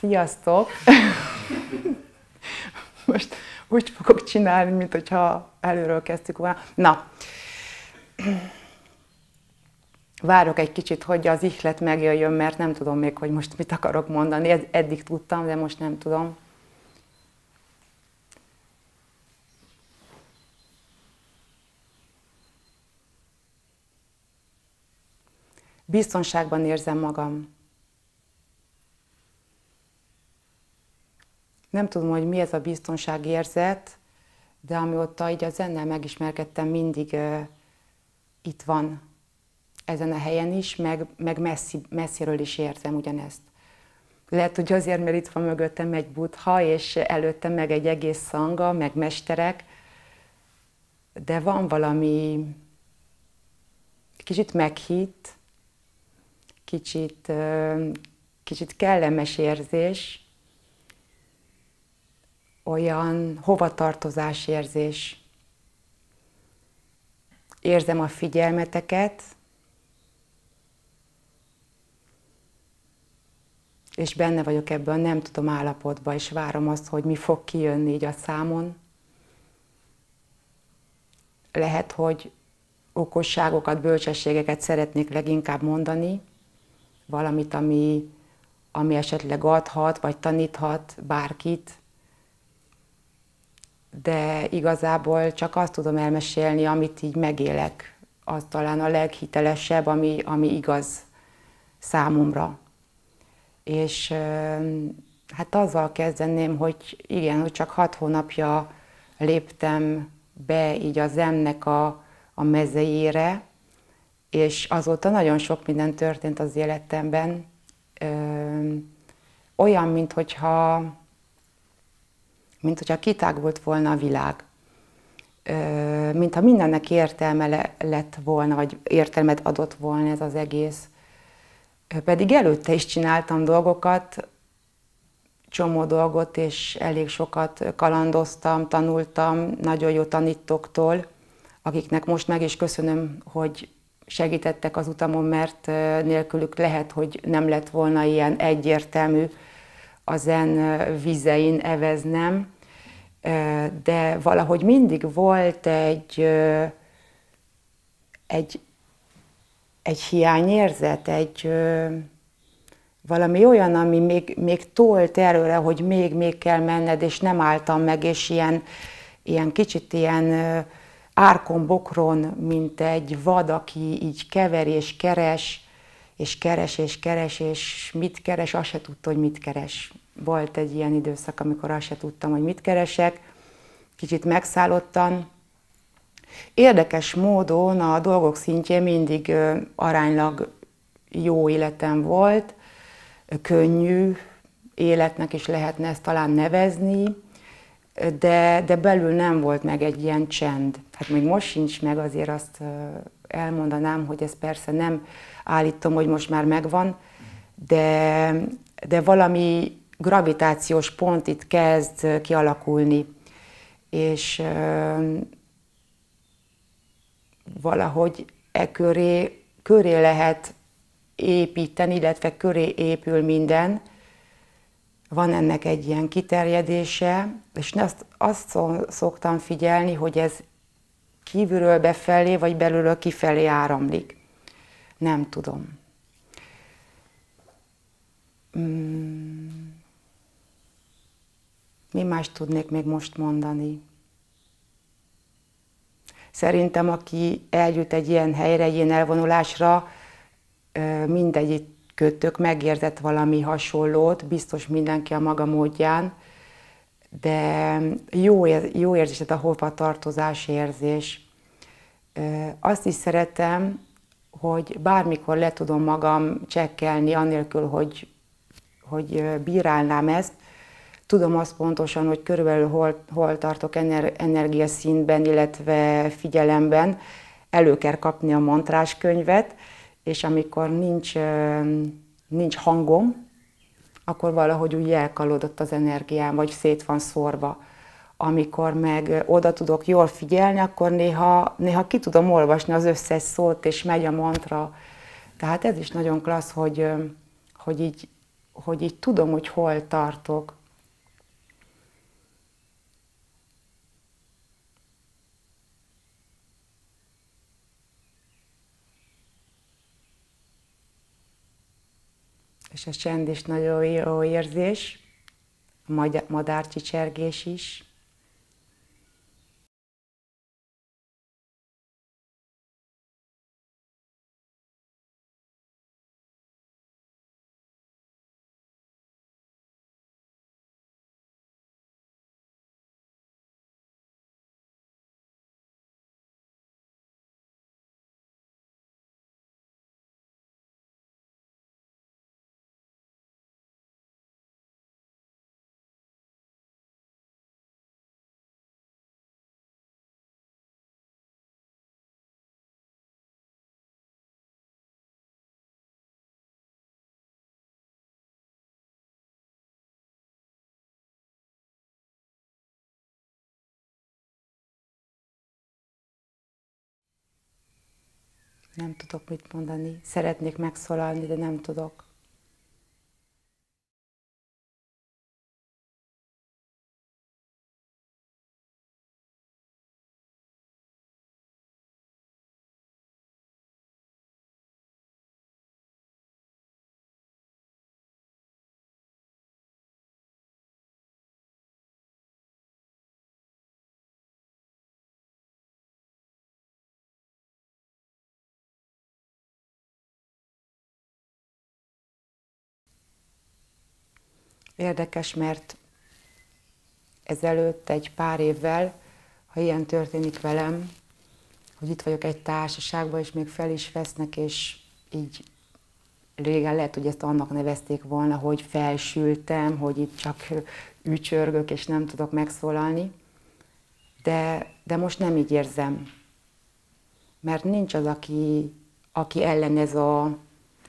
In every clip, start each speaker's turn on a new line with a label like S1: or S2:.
S1: Sziasztok! Most úgy fogok csinálni, mint hogyha előről kezdtük volna. Na, várok egy kicsit, hogy az ihlet megjöjjön, mert nem tudom még, hogy most mit akarok mondani. Eddig tudtam, de most nem tudom. Biztonságban érzem magam. Nem tudom, hogy mi ez a biztonságérzet, de amióta így a zennel megismerkedtem, mindig uh, itt van ezen a helyen is, meg, meg messzi, messziről is érzem ugyanezt. Lehet, hogy azért, mert itt van mögöttem egy butha, és előttem meg egy egész szanga, meg mesterek, de van valami kicsit meghitt, kicsit, kicsit kellemes érzés, olyan hovatartozás érzés. Érzem a figyelmeteket, és benne vagyok ebben a nem tudom állapotban, és várom azt, hogy mi fog kijönni így a számon. Lehet, hogy okosságokat, bölcsességeket szeretnék leginkább mondani, valamit, ami, ami esetleg adhat, vagy taníthat bárkit, de igazából csak azt tudom elmesélni, amit így megélek. Az talán a leghitelesebb, ami, ami igaz számomra. És hát azzal kezdeném, hogy igen, hogy csak hat hónapja léptem be így az emnek a, a mezejére, és azóta nagyon sok minden történt az életemben. olyan, mint hogyha, mint hogyha kitágult volna a világ. mintha mindennek értelme lett volna, vagy értelmet adott volna ez az egész. Pedig előtte is csináltam dolgokat, csomó dolgot, és elég sokat kalandoztam, tanultam nagyon jó tanítóktól, akiknek most meg is köszönöm, hogy segítettek az utamon, mert nélkülük lehet, hogy nem lett volna ilyen egyértelmű a zen vizein eveznem, de valahogy mindig volt egy, egy, egy hiányérzet, egy valami olyan, ami még, még tolt erőre, hogy még, még kell menned, és nem álltam meg, és ilyen, ilyen kicsit ilyen árkon bokron, mint egy vad, aki így kever és keres, és keres és keres, és mit keres, azt se tudta, hogy mit keres. Volt egy ilyen időszak, amikor azt se tudtam, hogy mit keresek, kicsit megszállottan. Érdekes módon a dolgok szintjén mindig aránylag jó életem volt, könnyű életnek is lehetne ezt talán nevezni, de, de belül nem volt meg egy ilyen csend. Hát még most sincs meg, azért azt elmondanám, hogy ez persze nem állítom, hogy most már megvan, de, de valami gravitációs pont itt kezd kialakulni, és valahogy e köré, köré lehet építeni, illetve köré épül minden, van ennek egy ilyen kiterjedése, és azt, azt szoktam figyelni, hogy ez kívülről befelé, vagy belülről kifelé áramlik. Nem tudom. Hmm. Mi más tudnék még most mondani? Szerintem, aki eljut egy ilyen helyre, ilyen elvonulásra, mindegyik kötök megérzett valami hasonlót, biztos mindenki a maga módján, de jó, jó érzés, a hova tartozás érzés. Azt is szeretem, hogy bármikor le tudom magam csekkelni, anélkül, hogy, hogy bírálnám ezt. Tudom azt pontosan, hogy körülbelül hol, hol tartok energiaszintben, illetve figyelemben. Elő kell kapni a mantráskönyvet, és amikor nincs, nincs hangom, akkor valahogy úgy elkalódott az energiám, vagy szét van szórva. Amikor meg oda tudok jól figyelni, akkor néha, néha ki tudom olvasni az összes szót, és megy a mantra. Tehát ez is nagyon klassz, hogy, hogy így hogy így tudom, hogy hol tartok. És a csend is nagyon jó érzés, a madárcsicsergés is. Nem tudok mit mondani. Szeretnék megszólalni, de nem tudok. Érdekes, mert ezelőtt egy pár évvel, ha ilyen történik velem, hogy itt vagyok egy társaságban, és még fel is vesznek, és így régen lehet, hogy ezt annak nevezték volna, hogy felsültem, hogy itt csak ücsörgök, és nem tudok megszólalni. De, de most nem így érzem. Mert nincs az, aki, aki ellen ez a,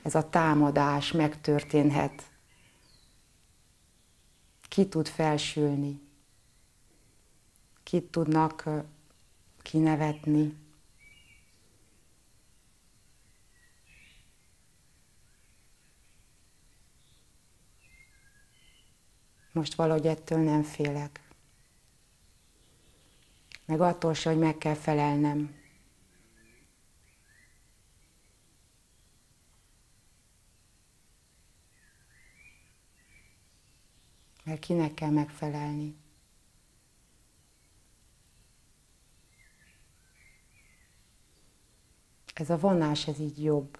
S1: ez a támadás megtörténhet ki tud felsülni, kit tudnak kinevetni. Most valahogy ettől nem félek. Meg attól se, hogy meg kell felelnem. Mert kinek kell megfelelni? Ez a vonás, ez így jobb.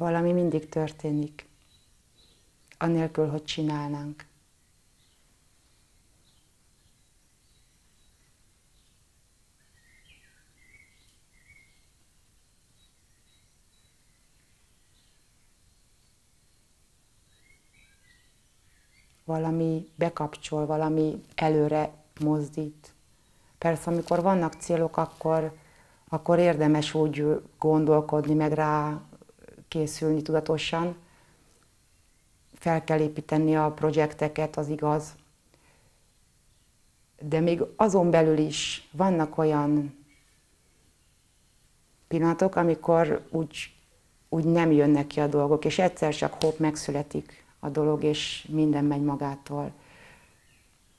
S1: Valami mindig történik, anélkül, hogy csinálnánk. valami bekapcsol, valami előre mozdít. Persze, amikor vannak célok, akkor, akkor érdemes úgy gondolkodni, meg rá készülni tudatosan. Fel kell építeni a projekteket, az igaz. De még azon belül is vannak olyan pillanatok, amikor úgy, úgy nem jönnek ki a dolgok, és egyszer csak hopp, megszületik a dolog, és minden megy magától.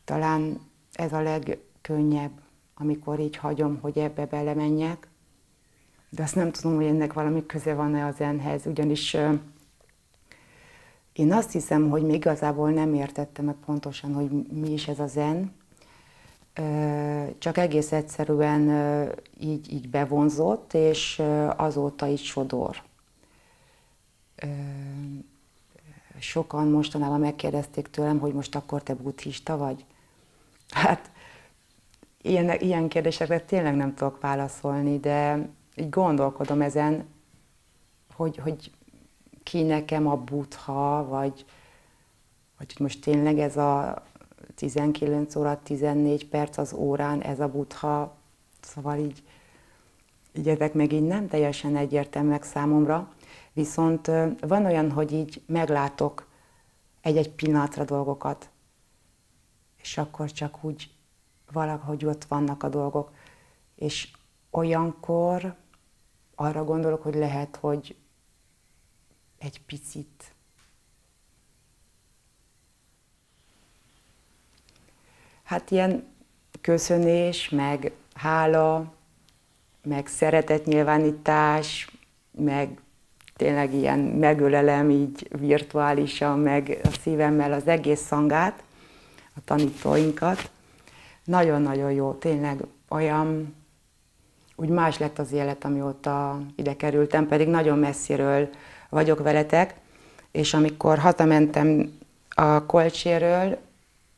S1: Talán ez a legkönnyebb, amikor így hagyom, hogy ebbe belemenjek, de azt nem tudom, hogy ennek valami köze van-e a zenhez, ugyanis én azt hiszem, hogy még igazából nem értettem meg pontosan, hogy mi is ez a zen, csak egész egyszerűen így, így bevonzott, és azóta így sodor. Sokan mostanában megkérdezték tőlem, hogy most akkor te buddhista vagy. Hát ilyen, ilyen kérdésekre tényleg nem tudok válaszolni, de így gondolkodom ezen, hogy, hogy ki nekem a butha, vagy, vagy hogy most tényleg ez a 19 óra 14 perc az órán, ez a butha, szóval így, így ezek meg így nem teljesen egyértelműek számomra, viszont van olyan, hogy így meglátok egy-egy pillanatra dolgokat, és akkor csak úgy valahogy ott vannak a dolgok. És olyankor arra gondolok, hogy lehet, hogy egy picit hát ilyen köszönés, meg hála, meg szeretetnyilvánítás, meg tényleg ilyen megölelem így virtuálisan, meg a szívemmel az egész szangát, a tanítóinkat. Nagyon-nagyon jó, tényleg olyan, úgy más lett az élet, amióta ide kerültem, pedig nagyon messziről vagyok veletek, és amikor hazamentem a Kolcséről,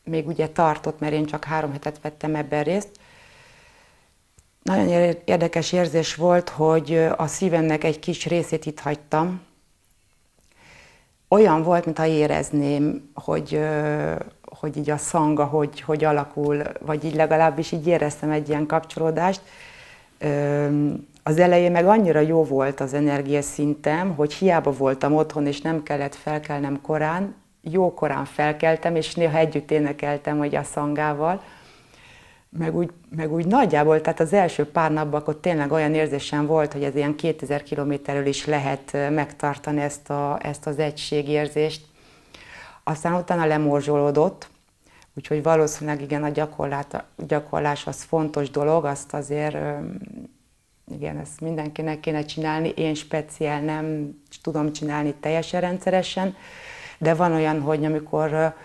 S1: még ugye tartott, mert én csak három hetet vettem ebben részt, nagyon érdekes érzés volt, hogy a szívemnek egy kis részét itt hagytam. Olyan volt, mintha érezném, hogy, hogy így a szanga hogy, hogy alakul, vagy így legalábbis így éreztem egy ilyen kapcsolódást. Az elején meg annyira jó volt az energiaszintem, hogy hiába voltam otthon, és nem kellett felkelnem korán, jó korán felkeltem, és néha együtt énekeltem hogy a szangával, meg úgy, meg úgy nagyjából, tehát az első pár napban akkor tényleg olyan érzésem volt, hogy ez ilyen 2000 kilométerről is lehet megtartani ezt, a, ezt az egységérzést. Aztán utána lemorzsolódott, úgyhogy valószínűleg igen, a gyakorlás, gyakorlás az fontos dolog, azt azért igen, ezt mindenkinek kéne csinálni, én speciál nem tudom csinálni teljesen rendszeresen, de van olyan, hogy amikor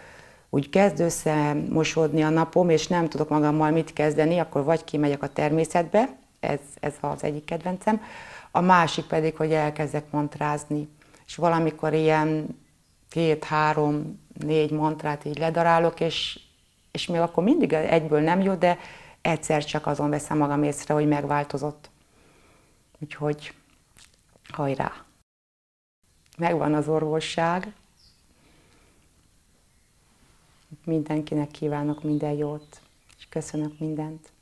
S1: úgy kezd összemosódni a napom, és nem tudok magammal mit kezdeni, akkor vagy kimegyek a természetbe, ez, ez az egyik kedvencem, a másik pedig, hogy elkezdek mantrázni, és valamikor ilyen két, három, négy mantrát így ledarálok, és, és még akkor mindig egyből nem jó, de egyszer csak azon veszem magam észre, hogy megváltozott. Úgyhogy hajrá! Megvan az orvosság, Mindenkinek kívánok minden jót, és köszönök mindent.